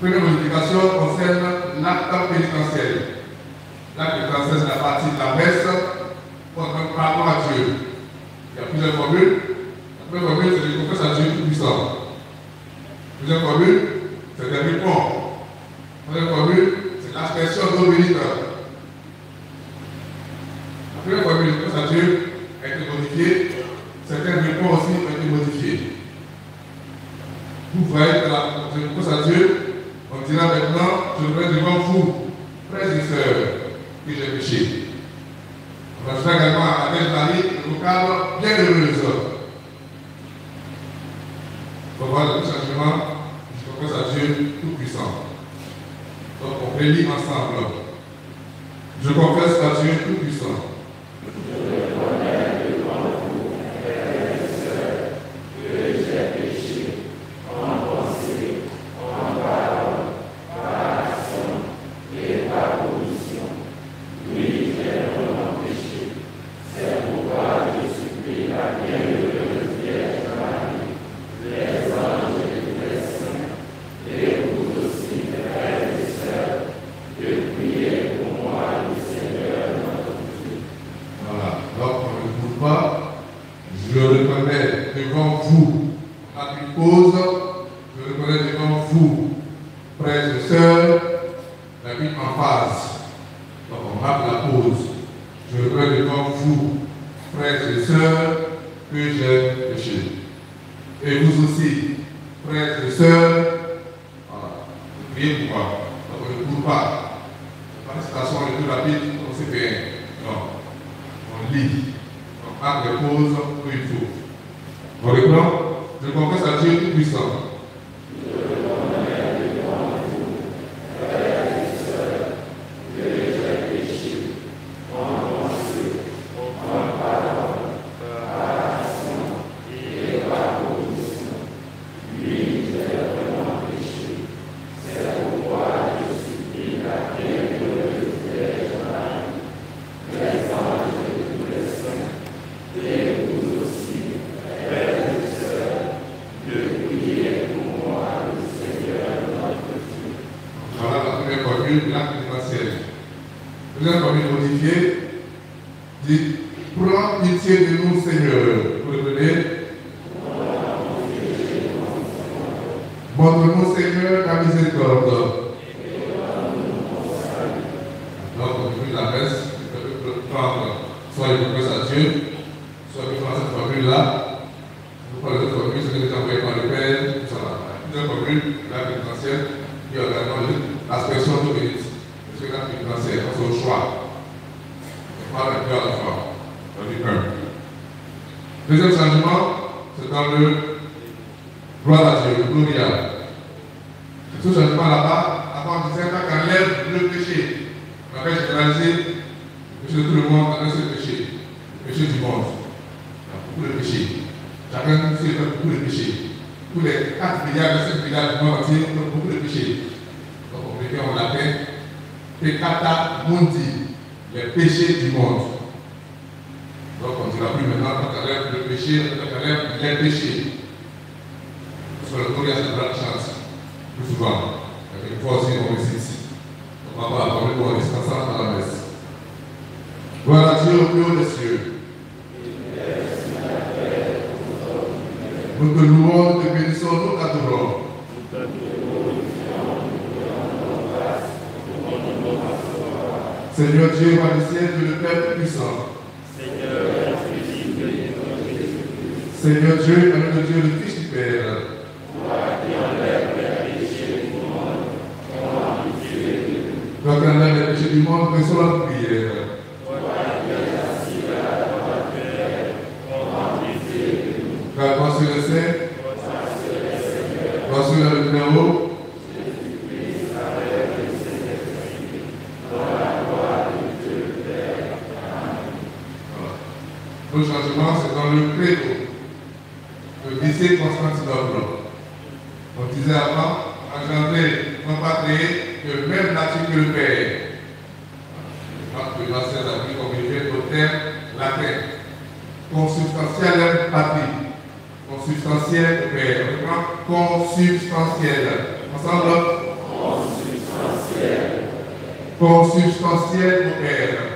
Première modification concerne l'acte pénitentiel. L'acte pénitentiel, c'est la partie de la messe contre pardon à Dieu. Il y a plusieurs formules. La première formule, c'est je confesse à Dieu tout-puissant. Deuxième formule, c'est des réponses. Troisième formule, c'est l'expression bénite. La première formule, je confesse à Dieu, a été modifiée. Certaines réponses aussi ont été modifiées. Vous voyez que la, confesse à Dieu, on dira maintenant, je vais devant vous, frères et sœurs, que j'ai péché. On va également à la Marie le vocable bienheureuse. On voir le changement, je confesse à Dieu Tout-Puissant. Donc on relit ensemble. Je confesse à Dieu Tout-Puissant. Voilà. Donc, on ne bouge pas. Je le reconnais devant vous. A une cause. Je reconnais devant vous. Frères et sœurs, la vie en face. Donc, on marque la pause. Je reconnais devant vous, frères et sœurs, que j'ai péché. Et vous aussi, frères et sœurs, voilà. Priez pour moi. Donc, on ne bouge pas. La citation est plus rapide, on sait bien. Non on lit, on marque les pauses où il faut. On reprend, je confesse à Dieu Tout-Puissant. Voilà la première pénitentiel. Deuxième formule modifiée dit Prends pitié de nous, Seigneur. Vous reprenez Montre-nous, Seigneur, ta miséricorde. La soit une confesse à Dieu, soit une prendre cette formule-là. Vous prenez cette formule, c'est déjà envoyé par le Père, tout ça. La deuxième formule, l'acte pénitentiel, qui est également l'expression de bénite. Que l'acte pénitentiel, c'est au choix. On parle de deux à la un. Deuxième changement, c'est dans le gloire à Dieu, le gloria. Ce changement là-bas, avant on disait quand on enlève le péché, on appelle généraliser le péché de tout le monde, un seul péché, le péché du monde. Il a beaucoup de péchés. Chacun faire beaucoup de péchés. Tous les 4 milliards, 5 milliards du monde entier beaucoup de péchés. Donc on met en latin peccata mundi, les péchés du monde. Donc on ne dira plus maintenant enlève le péché, enlève les péchés. Parce que le Gloria c'est la chance, plus souvent. Une fois aussi on récite. On va pas parler pour rester ensemble dans la messe. Gloire à Dieu au plus haut des cieux. Nous te louons, te bénissons, nous t'adorons. Seigneur Dieu, roi du ciel, Dieu le Père Tout-Puissant. Seigneur Dieu, de Dieu, le Fils du Père. Toi qui enlèves les péchés du monde, faisons la prière. Car toi le Saint, toi sur le Très-Haut, Le changement, c'est dans le credo de lycée Constantinople. On disait avant, engendré, non pas créé, que même nature que le Père. Je pense que l'ancien il vient au terme latin. Consubstantiel patrie. Consubstantiel Père. Consubstantiel. Ensemble, consubstantiel au Père,